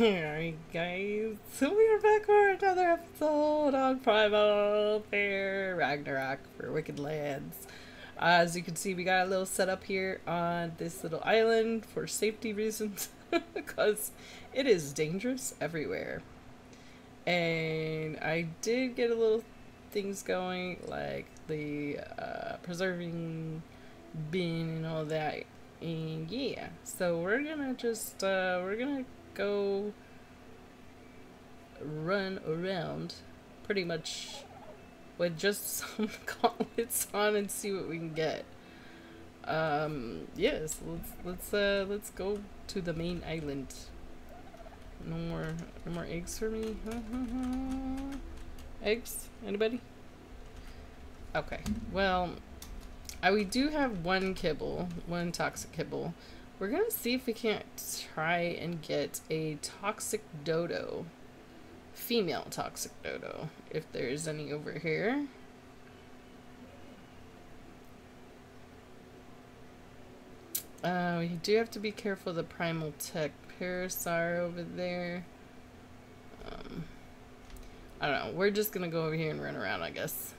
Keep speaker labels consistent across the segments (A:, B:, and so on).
A: Alright guys, so we are back for another episode on Primal Fear Ragnarok for Wicked Lands. Uh, as you can see, we got a little setup here on this little island for safety reasons because it is dangerous everywhere. And I did get a little things going like the uh, preserving bin and all that and yeah so we're gonna just uh, we're gonna go run around pretty much with just some gauntlets on and see what we can get. Um, yes, let's let's uh let's go to the main island. No more no more eggs for me. eggs? Anybody? Okay. Well, I, we do have one kibble, one toxic kibble. We're gonna see if we can't try and get a toxic dodo. Female toxic dodo, if there's any over here. Uh, we do have to be careful of the primal tech parasaur over there. Um, I don't know. We're just gonna go over here and run around, I guess.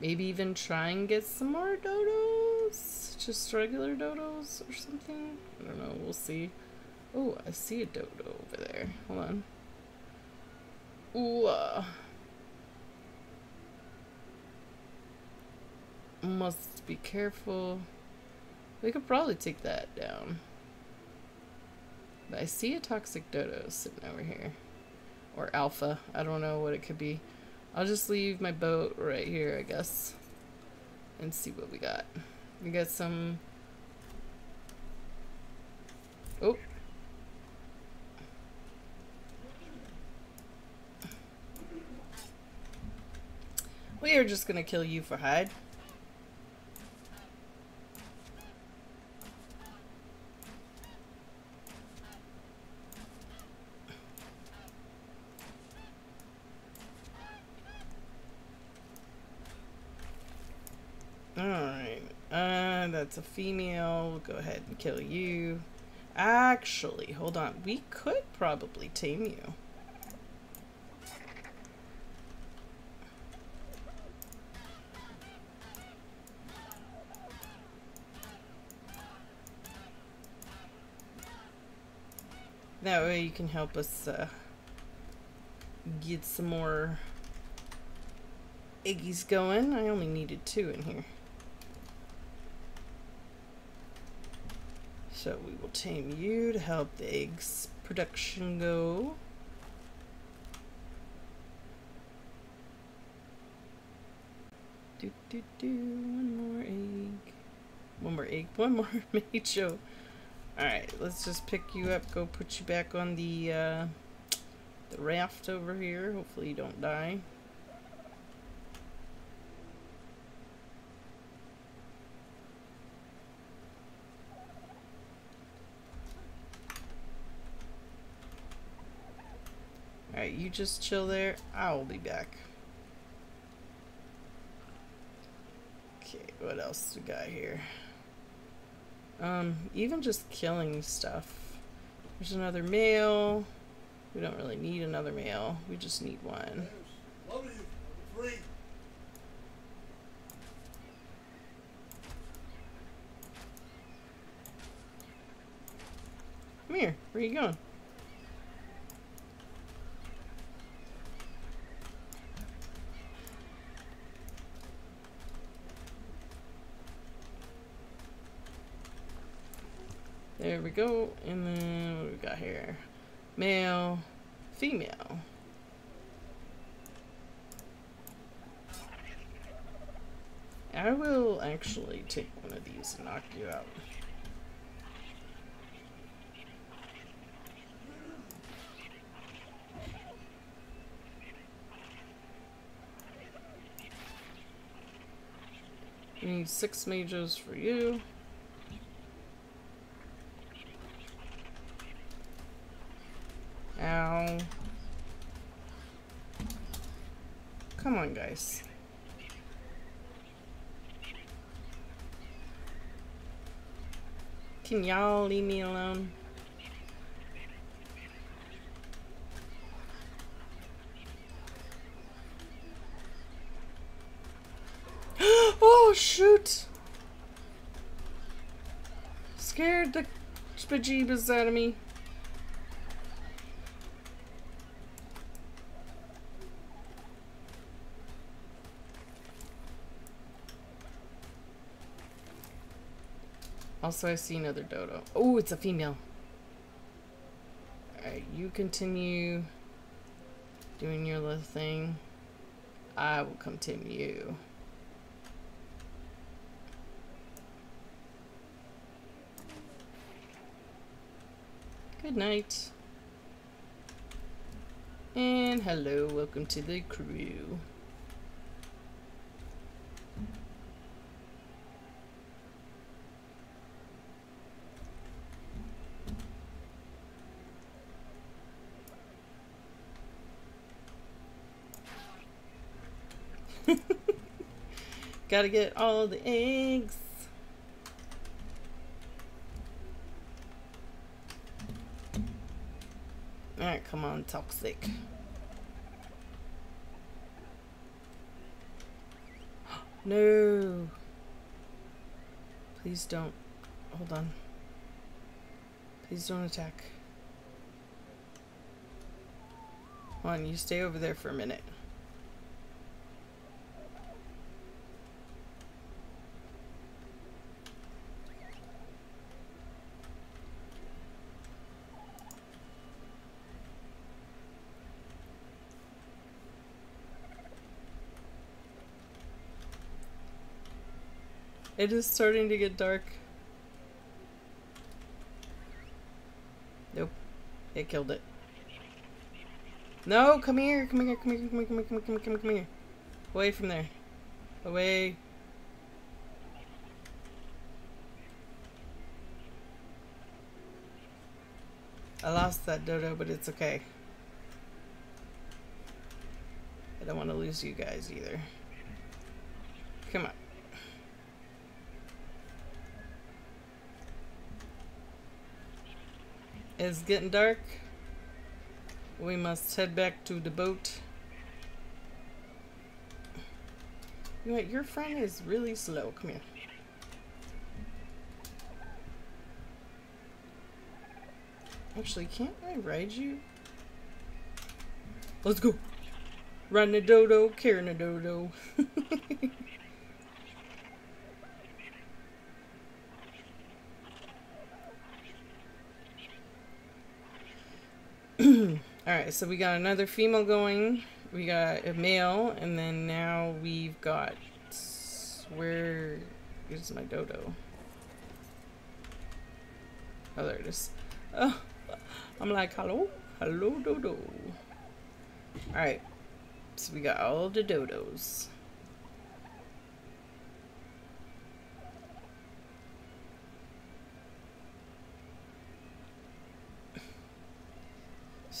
A: Maybe even try and get some more dodos? Just regular dodos or something? I don't know, we'll see. Oh, I see a dodo over there. Hold on. Ooh. Uh. Must be careful. We could probably take that down. But I see a toxic dodo sitting over here. Or alpha. I don't know what it could be. I'll just leave my boat right here, I guess. And see what we got. We got some... Oh. We are just gonna kill you for hide. That's a female. We'll go ahead and kill you. Actually, hold on. We could probably tame you. That way you can help us uh, get some more eggies going. I only needed two in here. So we will tame you to help the eggs production go. Do, do, do, one more egg. One more egg, one more macho. Alright, let's just pick you up, go put you back on the, uh, the raft over here. Hopefully you don't die. Alright, you just chill there. I will be back. Okay, what else we got here? Um, even just killing stuff. There's another male. We don't really need another male. We just need one. Come here. Where are you going? There we go. And then what we got here? Male, female. I will actually take one of these and knock you out. need six mages for you. Come on, guys. Can y'all leave me alone? oh, shoot! Scared the bejeebus out of me. Also, I see another dodo. Oh, it's a female. Alright, you continue doing your little thing. I will continue. Good night. And hello, welcome to the crew. Gotta get all the eggs. Alright, come on, toxic. no. Please don't. Hold on. Please don't attack. Come on, you stay over there for a minute. It is starting to get dark. Nope. It killed it. No, come here, come here, come here, come here, come here, come here, come here, come here. Away from there. Away. I lost that dodo, but it's okay. I don't want to lose you guys either. Come on. It's getting dark. We must head back to the boat. You know? Your friend is really slow. Come here. Actually, can't I ride you? Let's go. Run a dodo, carrying a dodo. Alright, so we got another female going. We got a male, and then now we've got... Where is my dodo? Oh, there it is. Oh, I'm like, hello? Hello, dodo. Alright, so we got all the dodos.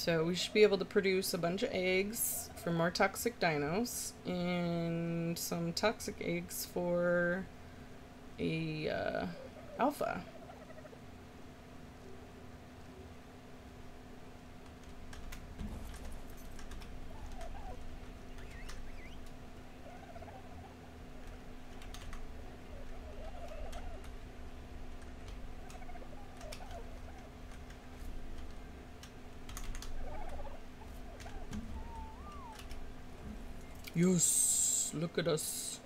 A: So we should be able to produce a bunch of eggs for more toxic dinos and some toxic eggs for a uh, alpha. Yes, look at us.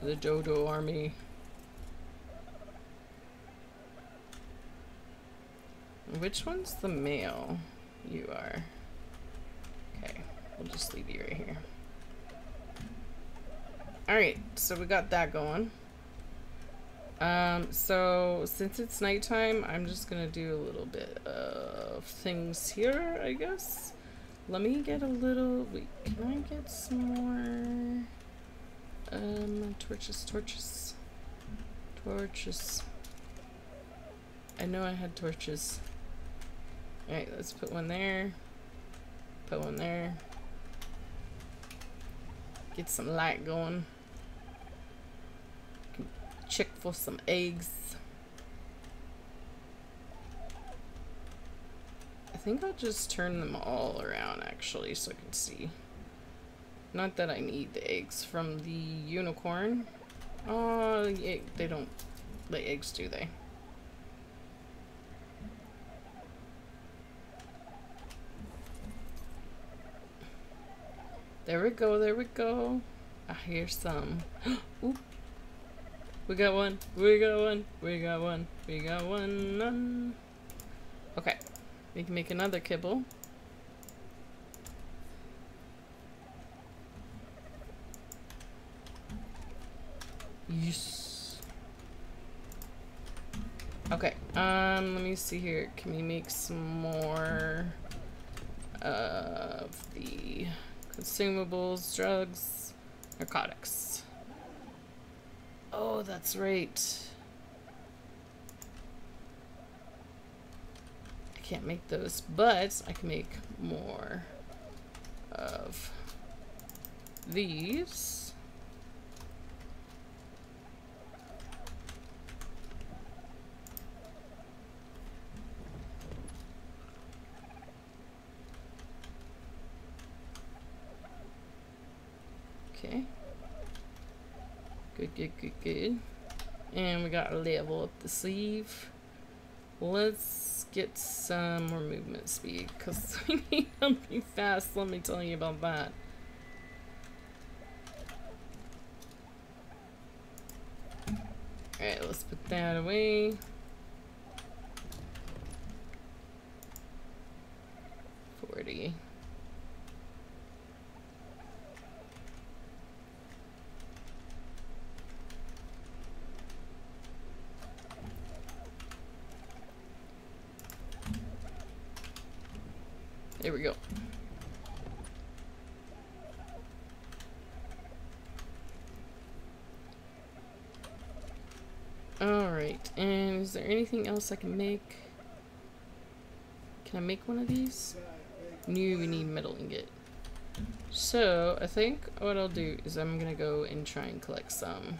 A: The Dodo army. Which one's the male? You are. Okay, we'll just leave you right here. Alright, so we got that going. Um, so since it's nighttime, I'm just gonna do a little bit of things here, I guess. Let me get a little, wait, can I get some more, um, torches, torches, torches. I know I had torches. Alright, let's put one there, put one there, get some light going, check for some eggs. Think I'll just turn them all around actually so I can see. Not that I need the eggs from the unicorn. Oh, they don't lay eggs, do they? There we go, there we go. I hear some. Oop. We got one, we got one, we got one, we got one. None. Okay, we can make another kibble. Yes. Okay, um, let me see here. Can we make some more of the consumables, drugs, narcotics? Oh, that's right. Can't make those, but I can make more of these. Okay. Good, good, good, good. And we got to level up the sleeve. Let's get some more movement speed because we need be fast. Let me tell you about that. Alright, let's put that away. There we go. Alright, and is there anything else I can make? Can I make one of these? New, we need metal ingot. So, I think what I'll do is I'm gonna go and try and collect some.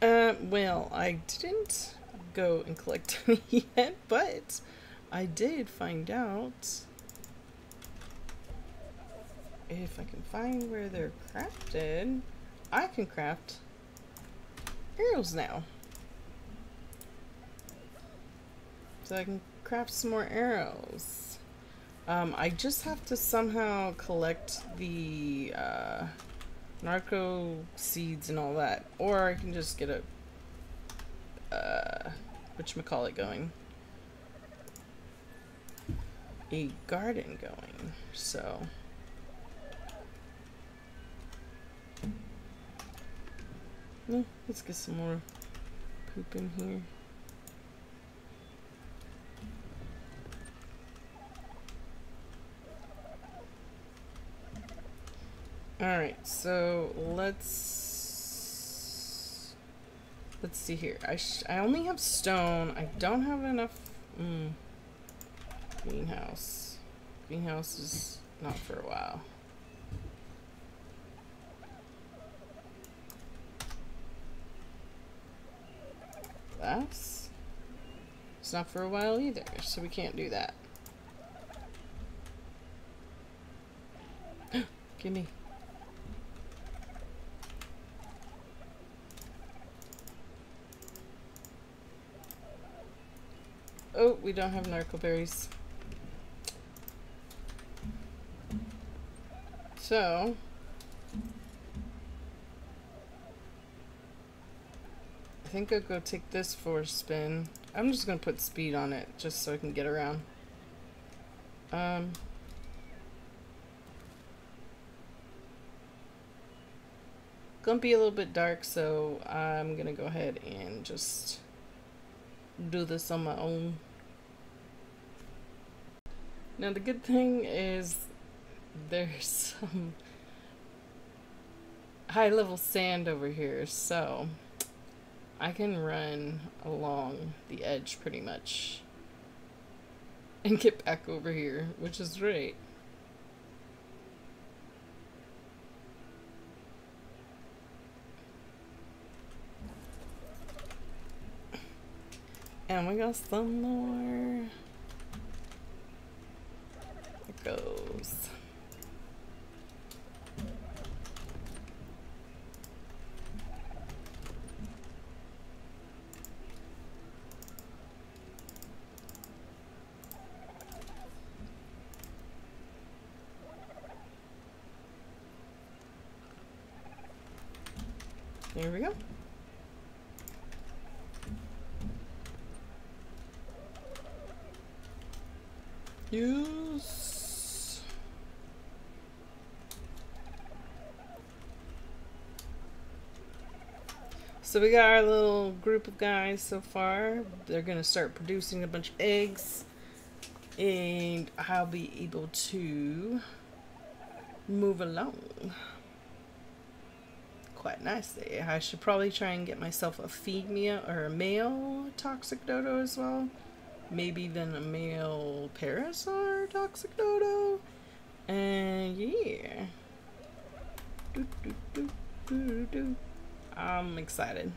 A: Uh, well, I didn't go and collect any yet, but I did find out if I can find where they're crafted, I can craft arrows now. So I can craft some more arrows. Um, I just have to somehow collect the uh, narco seeds and all that. Or I can just get a, uh, whatchamacallit going. A garden going, so... Let's get some more poop in here. Alright, so let's let's see here. I I only have stone. I don't have enough mm, greenhouse. Greenhouse is not for a while. That's it's not for a while either, so we can't do that. Give me. Oh, we don't have narco berries. So, I think I'll go take this for a spin. I'm just gonna put speed on it just so I can get around. Um, gonna be a little bit dark, so I'm gonna go ahead and just do this on my own. Now the good thing is there's some high level sand over here, so I can run along the edge pretty much and get back over here, which is great. And we got some more There we go. Use. So we got our little group of guys so far. They're going to start producing a bunch of eggs. And I'll be able to move along quite nicely. I should probably try and get myself a female or a male toxic dodo as well. Maybe even a male parasaur toxic dodo. And yeah. Do, do, do, I'm excited.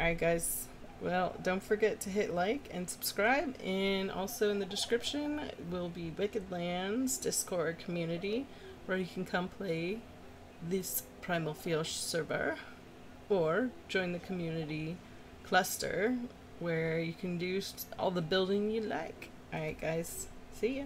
A: Alright guys, well don't forget to hit like and subscribe and also in the description will be Wicked Lands Discord community where you can come play this Primal Fear server or join the community cluster where you can do all the building you like. Alright guys, see ya.